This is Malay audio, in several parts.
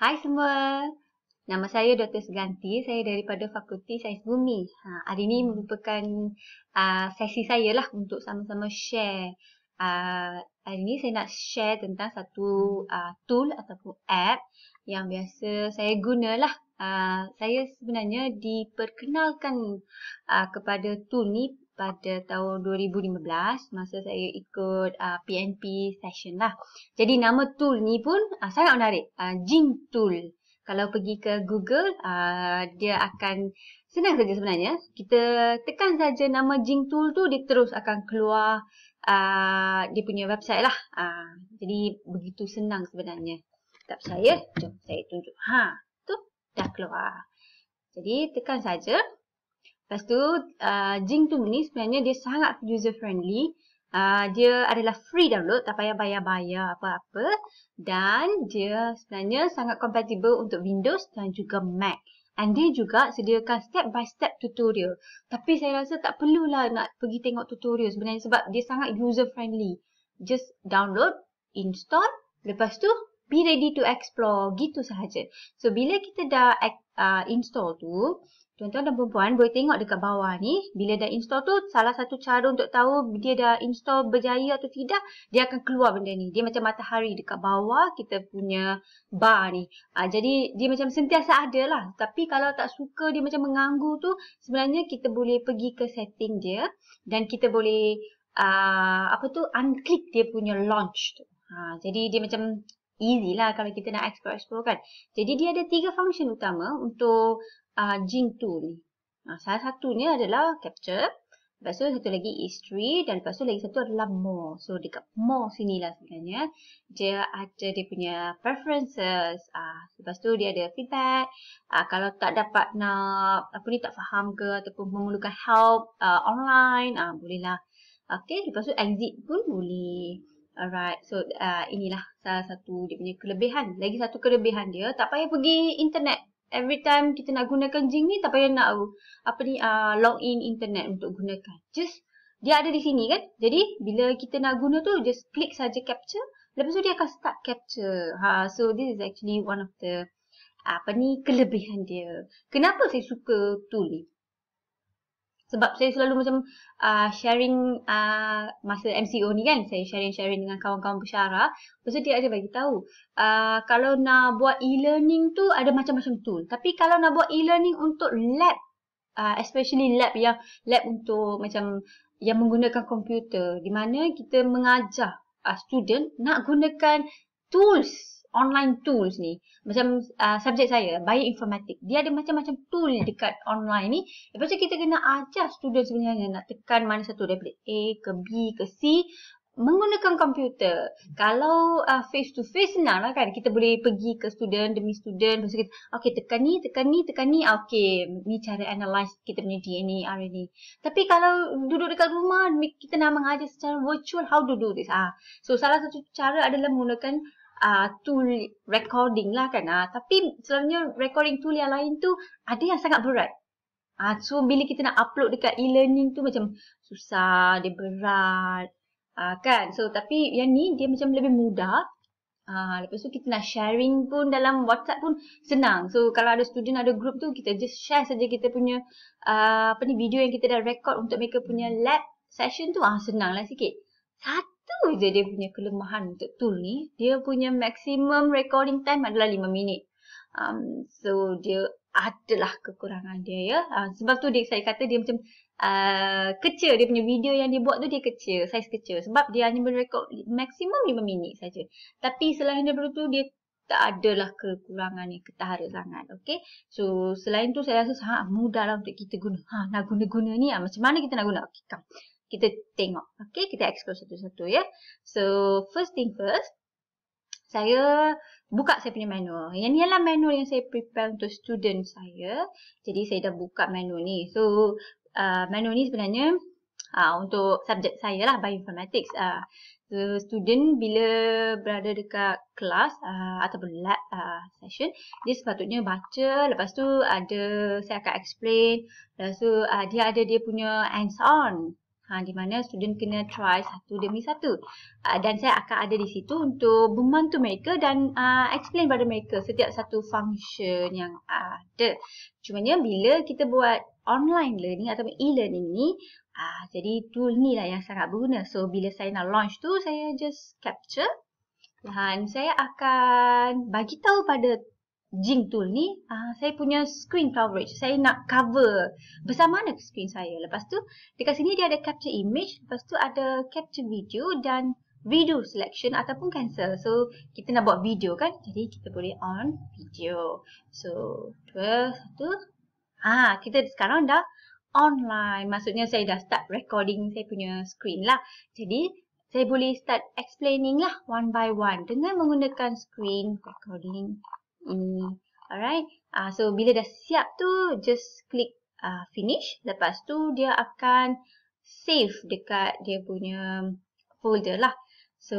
Hai semua. Nama saya Dr. Seganti. Saya daripada Fakulti Sains Bumi. Ha, hari ini merupakan uh, sesi saya lah untuk sama-sama share. Uh, hari ini saya nak share tentang satu uh, tool ataupun app yang biasa saya gunalah. Uh, saya sebenarnya diperkenalkan uh, kepada tool ni pada tahun 2015 masa saya ikut uh, PNP session lah. Jadi nama tool ni pun uh, sangat menarik. Uh, Jing Tool. Kalau pergi ke Google, uh, dia akan senang saja sebenarnya. Kita tekan saja nama Jing Tool tu, dia terus akan keluar uh, dia punya website lah. Uh, jadi begitu senang sebenarnya. Tak percaya? Jom saya tunjuk. Ha, tu dah keluar. Jadi tekan saja. Lepas tu, uh, Jing tu ni sebenarnya dia sangat user friendly. Uh, dia adalah free download, tak payah bayar-bayar apa-apa. Dan dia sebenarnya sangat compatible untuk Windows dan juga Mac. And dia juga sediakan step by step tutorial. Tapi saya rasa tak perlulah nak pergi tengok tutorial sebenarnya sebab dia sangat user friendly. Just download, install, lepas tu be ready to explore gitu sahaja. So bila kita dah uh, install tu, Tuan-tuan dan perempuan boleh tengok dekat bawah ni, bila dah install tu, salah satu cara untuk tahu dia dah install berjaya atau tidak, dia akan keluar benda ni. Dia macam matahari dekat bawah kita punya bar ni. Ha, jadi dia macam sentiasa ada lah. Tapi kalau tak suka dia macam mengganggu tu, sebenarnya kita boleh pergi ke setting dia dan kita boleh uh, apa tu unclick dia punya launch tu. Ha, jadi dia macam easy lah kalau kita nak explore-explore kan. Jadi dia ada tiga function utama untuk uh, Jing tu ni. Nah, salah satunya adalah capture. Lepas tu satu lagi history dan lepas tu lagi satu adalah more. So dekat more sini lah sebenarnya. Dia ada dia punya preferences. Uh, lepas tu dia ada feedback. Uh, kalau tak dapat nak, apa ni tak faham ke ataupun memerlukan help uh, online. Uh, bolehlah. Okay, lepas tu exit pun boleh. Alright, so uh, inilah salah satu dia punya kelebihan. Lagi satu kelebihan dia, tak payah pergi internet every time kita nak gunakan Jing ni tak payah nak apa ni uh, log in internet untuk gunakan. Just dia ada di sini kan. Jadi bila kita nak guna tu just klik saja capture. Lepas tu dia akan start capture. Ha so this is actually one of the apa ni kelebihan dia. Kenapa saya suka tool ni? Sebab saya selalu macam uh, sharing uh, masa MCO ni kan. Saya sharing-sharing dengan kawan-kawan pesyarah. Lepas tu dia ada bagi tahu. Uh, kalau nak buat e-learning tu ada macam-macam tool. Tapi kalau nak buat e-learning untuk lab. Uh, especially lab yang lab untuk macam yang menggunakan komputer. Di mana kita mengajar uh, student nak gunakan tools online tools ni. Macam uh, subjek saya, bioinformatik. Dia ada macam-macam tool dekat online ni. Lepas tu kita kena ajar student sebenarnya nak tekan mana satu daripada A ke B ke C menggunakan komputer. Kalau uh, face to face senang lah kan. Kita boleh pergi ke student demi student. Lepas kita, okay tekan ni, tekan ni, tekan ni. Okay, ni cara analyze kita punya DNA, RNA. Tapi kalau duduk dekat rumah, kita nak mengajar secara virtual, how to do this? Ah, So salah satu cara adalah menggunakan uh, tool recording lah kan. Uh, tapi selalunya recording tool yang lain tu ada yang sangat berat. Uh, so bila kita nak upload dekat e-learning tu macam susah, dia berat. Uh, kan. So tapi yang ni dia macam lebih mudah. Uh, lepas tu kita nak sharing pun dalam WhatsApp pun senang. So kalau ada student ada group tu kita just share saja kita punya uh, apa ni video yang kita dah record untuk mereka punya lab session tu ah senang lah sikit. Satu tu je dia punya kelemahan untuk tool ni. Dia punya maximum recording time adalah 5 minit. Um, so dia adalah kekurangan dia ya. Uh, sebab tu dia saya kata dia macam uh, kecil dia punya video yang dia buat tu dia kecil, saiz kecil sebab dia hanya merekod maksimum 5 minit saja. Tapi selain daripada tu dia tak adalah kekurangan yang ketara sangat. Okay. So selain tu saya rasa sangat mudah lah untuk kita guna. Ha, nak guna-guna ni ha, macam mana kita nak guna? Okay, come kita tengok. Okay, kita explore satu-satu ya. So, first thing first, saya buka saya punya manual. Yang ni adalah manual yang saya prepare untuk student saya. Jadi, saya dah buka manual ni. So, uh, manual ni sebenarnya uh, untuk subjek saya lah, bioinformatics. Uh, so, student bila berada dekat kelas uh, ataupun lab uh, session, dia sepatutnya baca. Lepas tu, ada saya akan explain. Lepas tu, uh, dia ada dia punya hands-on Ha, di mana student kena try satu demi satu. Uh, dan saya akan ada di situ untuk membantu mereka dan uh, explain pada mereka setiap satu function yang ada. Cumanya bila kita buat online learning atau e-learning ni, uh, jadi tool ni lah yang sangat berguna. So bila saya nak launch tu, saya just capture dan saya akan bagi tahu pada Jing tool ni, uh, saya punya screen coverage. Saya nak cover besar mana screen saya. Lepas tu, dekat sini dia ada capture image. Lepas tu ada capture video dan video selection ataupun cancel. So, kita nak buat video kan. Jadi, kita boleh on video. So, dua, satu. Ha, kita sekarang dah online. Maksudnya, saya dah start recording saya punya screen lah. Jadi, saya boleh start explaining lah one by one dengan menggunakan screen recording ini. Alright. Uh, so bila dah siap tu just click uh, finish. Lepas tu dia akan save dekat dia punya folder lah. So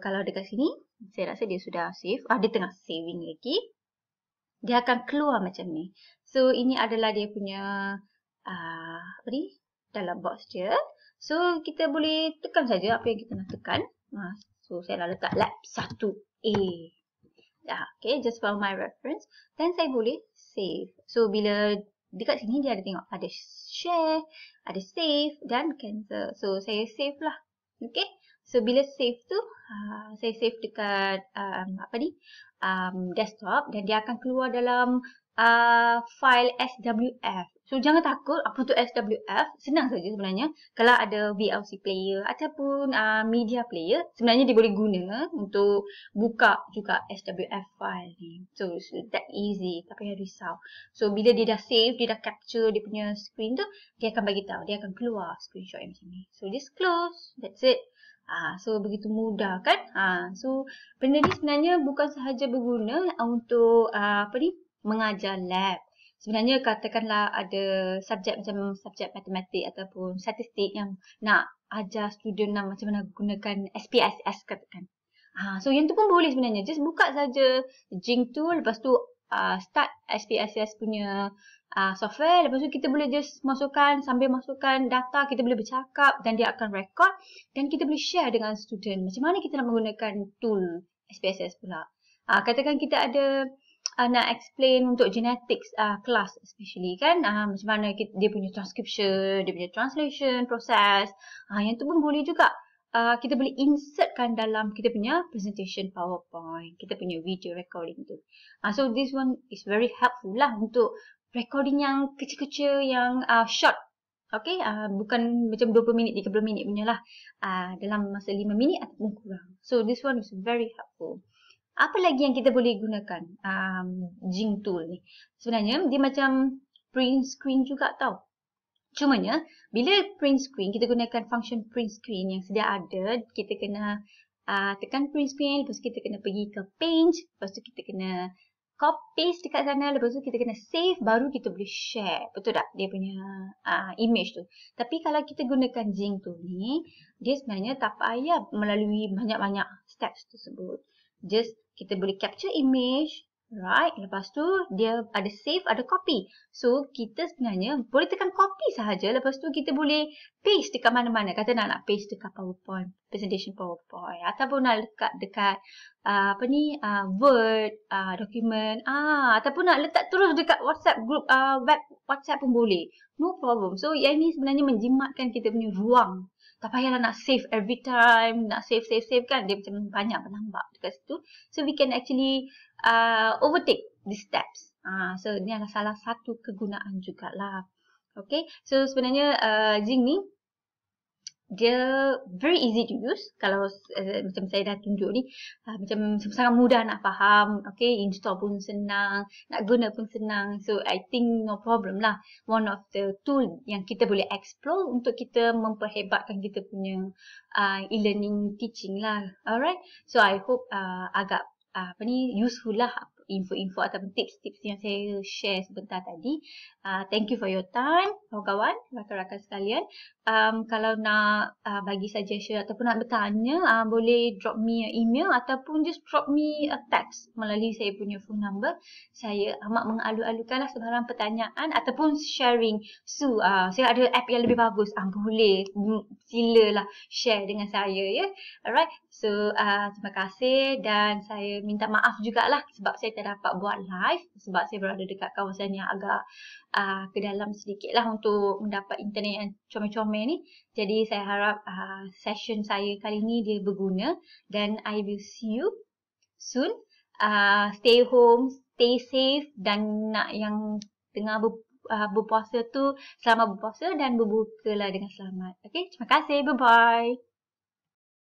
kalau dekat sini saya rasa dia sudah save. Ah dia tengah saving lagi. Dia akan keluar macam ni. So ini adalah dia punya uh, apa ni? Dalam box dia. So kita boleh tekan saja apa yang kita nak tekan. Uh, so saya dah letak lab 1A. Ya, okay, just for my reference. Then saya boleh save. So, bila dekat sini dia ada tengok ada share, ada save dan cancel. So, saya save lah. Okay. So, bila save tu, uh, saya save dekat um, apa ni? Um, desktop dan dia akan keluar dalam uh, file SWF. So jangan takut apa tu SWF. Senang saja sebenarnya. Kalau ada VLC player ataupun uh, media player, sebenarnya dia boleh guna untuk buka juga SWF file ni. So it's that easy. Tak payah risau. So bila dia dah save, dia dah capture dia punya screen tu, dia akan bagi tahu, dia akan keluar screenshot yang macam ni. So just close. That's it. Ah, so begitu mudah kan? Ah, so benda ni sebenarnya bukan sahaja berguna untuk uh, apa ni? Mengajar lab sebenarnya katakanlah ada subjek macam subjek matematik ataupun statistik yang nak ajar student nak macam mana gunakan SPSS katakan. Ha, so yang tu pun boleh sebenarnya. Just buka saja Jing tu lepas tu uh, start SPSS punya uh, software. Lepas tu kita boleh just masukkan sambil masukkan data kita boleh bercakap dan dia akan record dan kita boleh share dengan student. Macam mana kita nak menggunakan tool SPSS pula. Uh, katakan kita ada uh, nak explain untuk genetics uh, class especially kan uh, macam mana kita, dia punya transcription, dia punya translation process. Uh, yang tu pun boleh juga. Uh, kita boleh insertkan dalam kita punya presentation PowerPoint, kita punya video recording tu. Uh, so this one is very helpful lah untuk recording yang kecil-kecil yang uh, short. Okay, uh, bukan macam 20 minit, 30 minit punya lah. Uh, dalam masa 5 minit ataupun kurang. So this one is very helpful apa lagi yang kita boleh gunakan um, Jing tool ni? Sebenarnya dia macam print screen juga tau. Cumanya bila print screen kita gunakan function print screen yang sedia ada, kita kena uh, tekan print screen, lepas tu kita kena pergi ke paint, lepas tu kita kena copy dekat sana, lepas tu kita kena save baru kita boleh share. Betul tak? Dia punya uh, image tu. Tapi kalau kita gunakan Jing tool ni, dia sebenarnya tak payah melalui banyak-banyak steps tersebut. Just kita boleh capture image, right? Lepas tu dia ada save, ada copy. So kita sebenarnya boleh tekan copy sahaja. Lepas tu kita boleh paste dekat mana-mana. Kata nak nak paste dekat PowerPoint, presentation PowerPoint. Ataupun nak letak dekat uh, apa ni, uh, Word, uh, document. Ah, ataupun nak letak terus dekat WhatsApp group, uh, web WhatsApp pun boleh. No problem. So yang ni sebenarnya menjimatkan kita punya ruang tak payahlah nak save every time, nak save, save, save kan. Dia macam banyak penambah dekat situ. So, we can actually uh, overtake the steps. Uh, so, ini adalah salah satu kegunaan jugalah. Okay, so sebenarnya uh, Jing ni, dia very easy to use. Kalau uh, macam saya dah tunjuk ni uh, macam sangat mudah nak faham okay install pun senang nak guna pun senang. So i think no problem lah. One of the tool yang kita boleh explore untuk kita memperhebatkan kita punya uh, e-learning teaching lah. Alright? So i hope uh, agak uh, apa ni useful lah info-info ataupun tips-tips yang saya share sebentar tadi. Uh, thank you for your time, kawan-kawan, rakan-rakan sekalian. Um, kalau nak uh, bagi suggestion ataupun nak bertanya, uh, boleh drop me an email ataupun just drop me a text melalui saya punya phone number. Saya amat mengalu-alukanlah sebarang pertanyaan ataupun sharing. So, uh, saya ada app yang lebih bagus. Uh, boleh, silalah share dengan saya. ya. Alright, so uh, terima kasih dan saya minta maaf jugalah sebab saya tak dapat buat live sebab saya berada dekat kawasan yang agak uh, ke dalam sedikit lah untuk mendapat internet yang comel-comel ni. Jadi saya harap uh, session saya kali ni dia berguna dan I will see you soon. Uh, stay home, stay safe dan nak yang tengah ber, uh, berpuasa tu selamat berpuasa dan berbuka lah dengan selamat. Okay, terima kasih. Bye-bye.